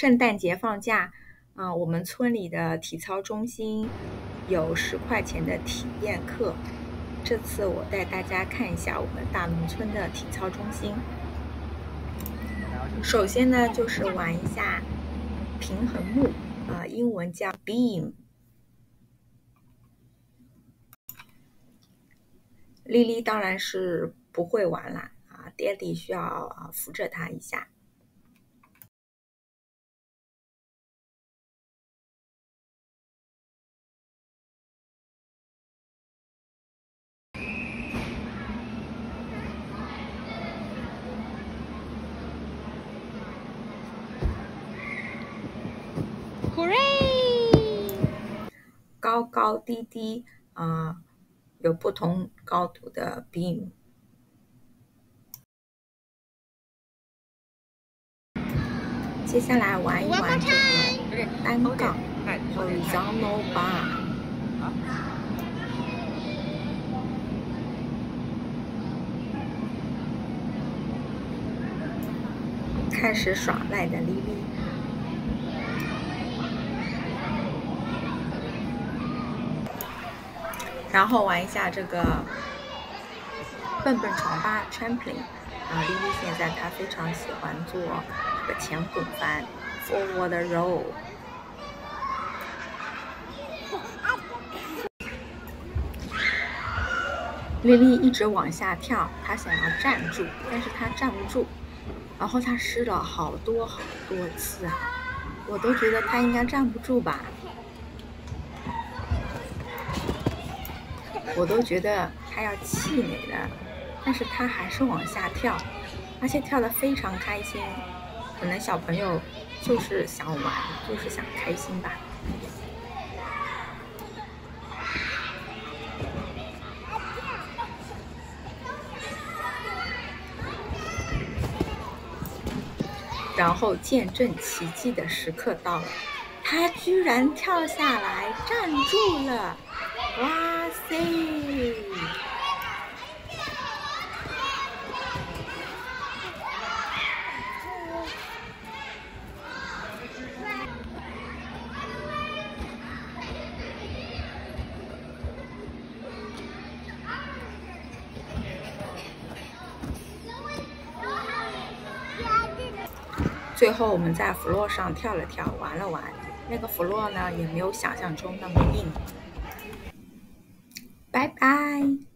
圣诞节放假，啊，我们村里的体操中心有十块钱的体验课。这次我带大家看一下我们大农村的体操中心。首先呢，就是玩一下平衡木，啊，英文叫 beam。丽丽当然是不会玩了，啊，爹地需要啊扶着她一下。高高低低啊，有不同高度的 beam。接下来玩一玩这个单杠 horizontal bar。开始耍赖的莉莉。然后玩一下这个蹦蹦床吧 trampoline 啊，丽丽现在她非常喜欢做这个前滚翻 forward roll。丽丽一直往下跳，她想要站住，但是她站不住，然后她试了好多好多次啊，我都觉得她应该站不住吧。我都觉得他要气馁了，但是他还是往下跳，而且跳得非常开心。可能小朋友就是想玩，就是想开心吧。然后见证奇迹的时刻到了，他居然跳下来站住了。哇塞！最后我们在弗洛上跳了跳，玩了玩。那个弗洛呢，也没有想象中那么硬。拜拜。